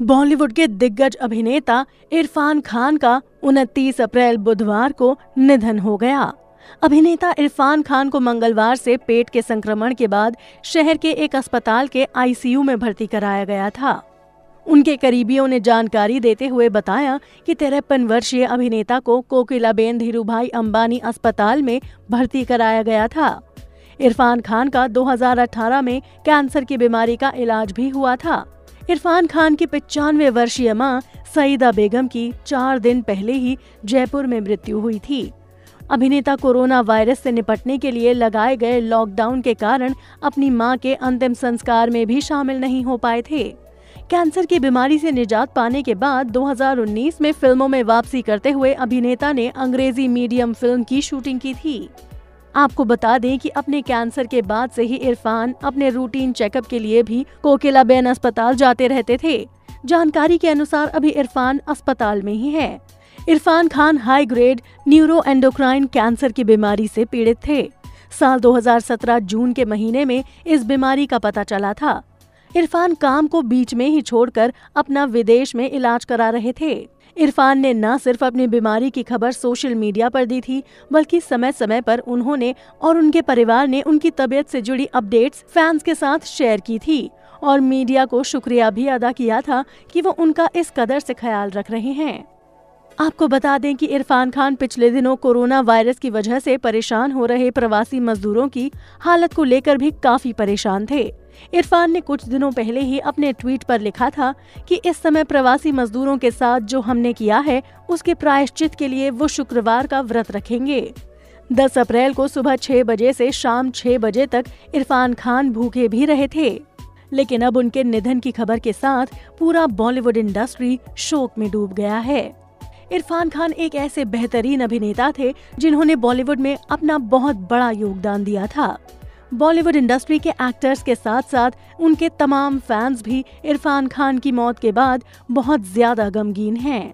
बॉलीवुड के दिग्गज अभिनेता इरफान खान का 29 अप्रैल बुधवार को निधन हो गया। अभिनेता इरफान खान को मंगलवार से पेट के संक्रमण के बाद शहर के एक अस्पताल के आईसीयू में भर्ती कराया गया था। उनके करीबियों ने जानकारी देते हुए बताया कि तिरपन वर्षीय अभिनेता को कोकिलाबेन धीरूभाई अंबानी अस्पताल में भर्ती कराया गया था। इरफान खान का 2018 में कैंसर की बीमारी का इलाज भी हुआ था। इरफान खान की पचानवे वर्षीय माँ सईदा बेगम की चार दिन पहले ही जयपुर में मृत्यु हुई थी। अभिनेता कोरोना वायरस से निपटने के लिए लगाए गए लॉकडाउन के कारण अपनी माँ के अंतिम संस्कार में भी शामिल नहीं हो पाए थे। कैंसर की बीमारी से निजात पाने के बाद 2019 में फ़िल्मों में वापसी करते हुए अभिनेता ने अंग्रेज़ी मीडियम फ़िल्म की शूटिंग की थी। आपको बता दें कि अपने कैंसर के बाद से ही इरफान अपने रूटीन चेकअप के लिए भी कोकिला बेन अस्पताल जाते रहते थे। जानकारी के अनुसार अभी इरफान अस्पताल में ही है। Irrfan Khan high grade neuro endocrine cancer की बीमारी से पीड़ित थे। साल 2017 जून के महीने में इस बीमारी का पता चला था। इरफान काम को बीच में ही छोड़कर अपना विदेश में इलाज करा रहे थे। इरफान ने न सिर्फ़ अपनी बीमारी की खबर सोशल मीडिया पर दी थी, बल्कि समय समय पर उन्होंने और उनके परिवार ने उनकी तबीयत से जुड़ी अपडेट्स फैंस के साथ शेयर की थी। और मीडिया को शुक्रिया भी अदा किया था कि वो उनका इस कदर से ख्याल रख रहे हैं। आपको बता दें कि इरफान खान पिछले दिनों कोरोना वायरस की वजह से परेशान हो रहे प्रवासी मजदूरों की हालत को लेकर भी काफ़ी परेशान थे। इरफान ने कुछ दिनों पहले ही अपने ट्वीट पर लिखा था कि इस समय प्रवासी मजदूरों के साथ जो हमने किया है, उसके प्रायश्चित के लिए वो शुक्रवार का व्रत रखेंगे। 10 अप्रैल को सुबह 6 बजे से शाम 6 बजे तक इरफान खान भूखे भी रहे थे। लेकिन अब उनके निधन की खबर के साथ पूरा बॉलीवुड इंडस्ट्री शोक में डूब गया है। इरफान खान एक ऐसे बेहतरीन अभिनेता थे जिन्होंने बॉलीवुड में अपना बहुत बड़ा योगदान दिया था। बॉलीवुड इंडस्ट्री के एक्टर्स के साथ साथ उनके तमाम फैंस भी इरफान खान की मौत के बाद बहुत ज़्यादा गमगीन हैं।